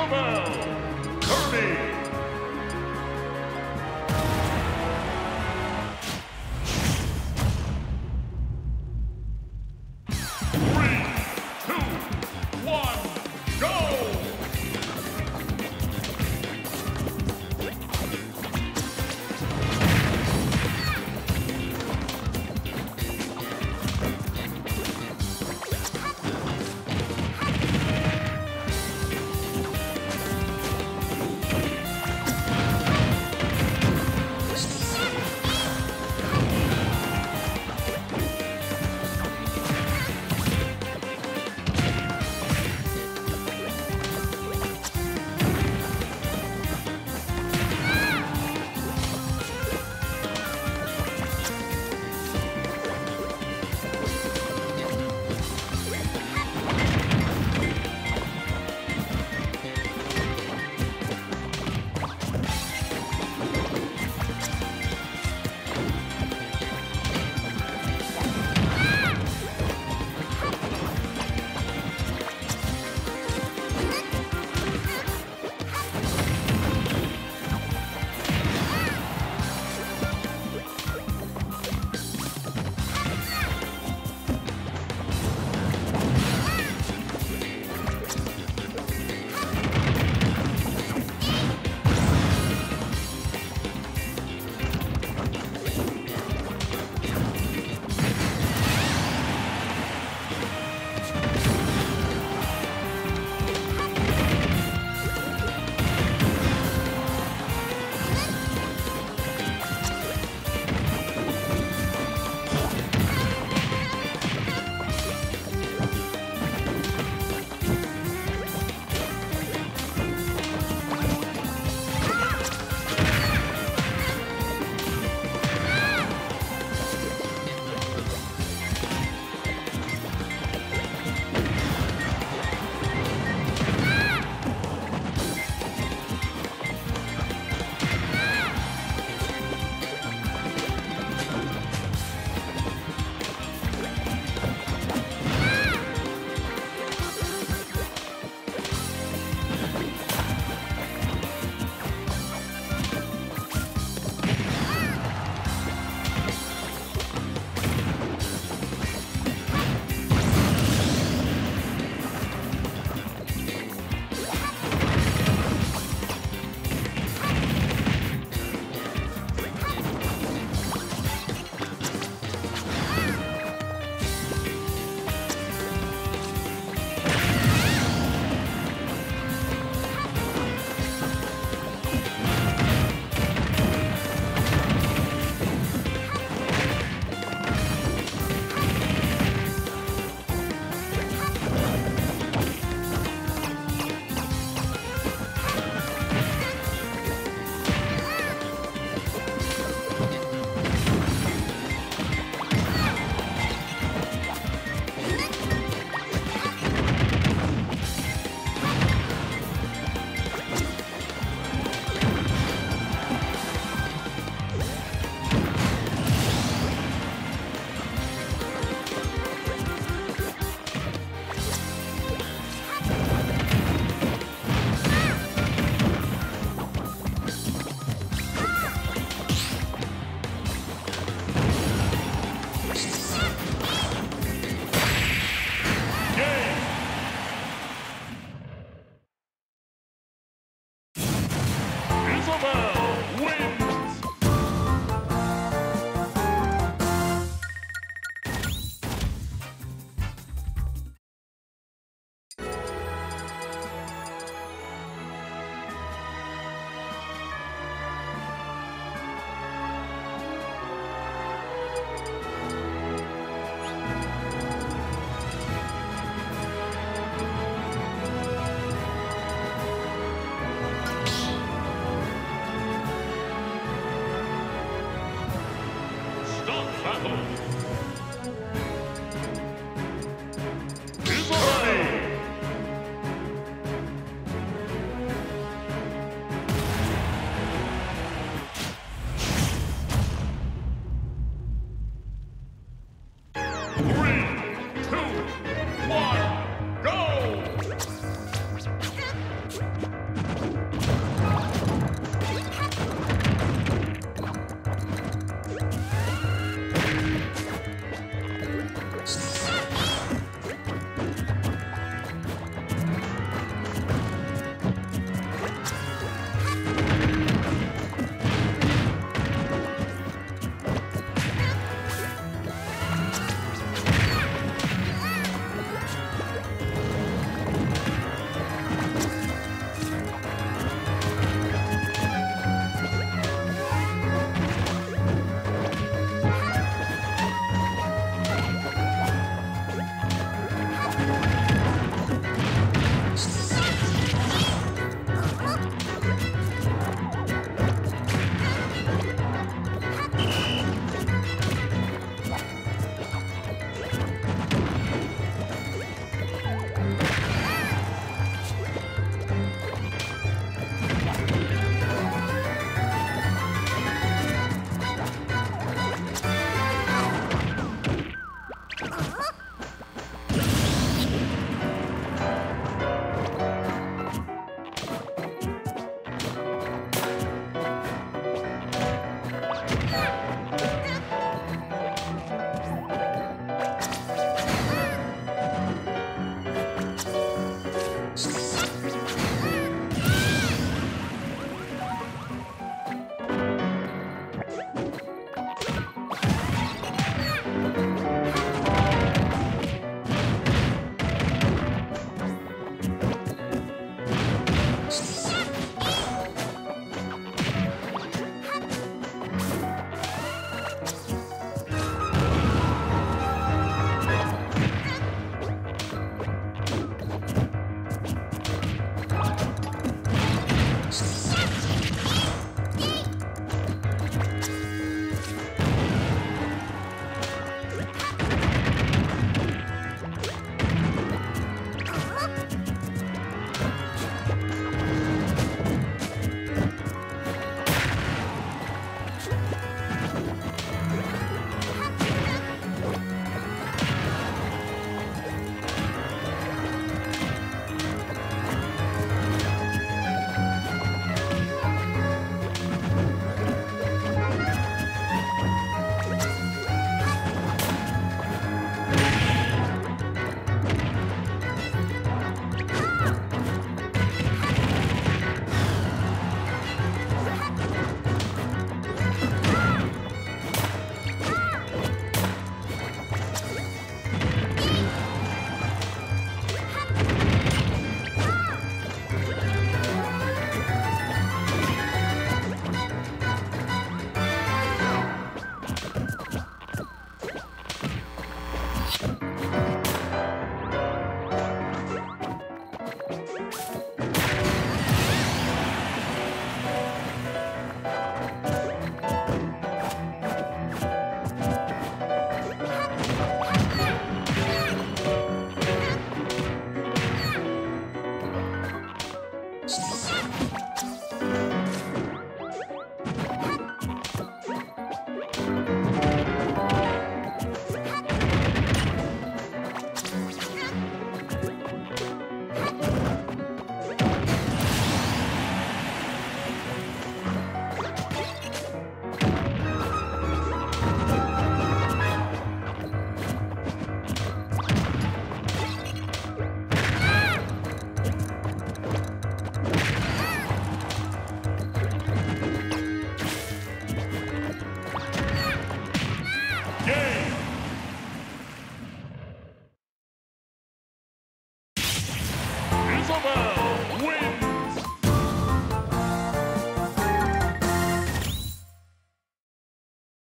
Lavelle, Kirby